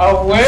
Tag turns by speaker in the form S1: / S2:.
S1: ¡A huevo!